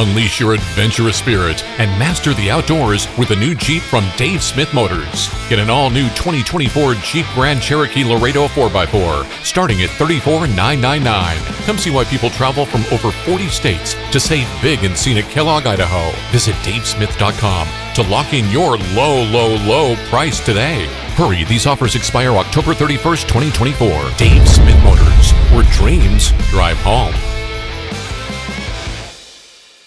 Unleash your adventurous spirit and master the outdoors with a new Jeep from Dave Smith Motors. Get an all new 2024 Jeep Grand Cherokee Laredo 4x4 starting at $34,999. Come see why people travel from over 40 states to save big in scenic Kellogg, Idaho. Visit davesmith.com to lock in your low, low, low price today. Hurry, these offers expire October 31st, 2024. Dave Smith Motors, where dreams drive home.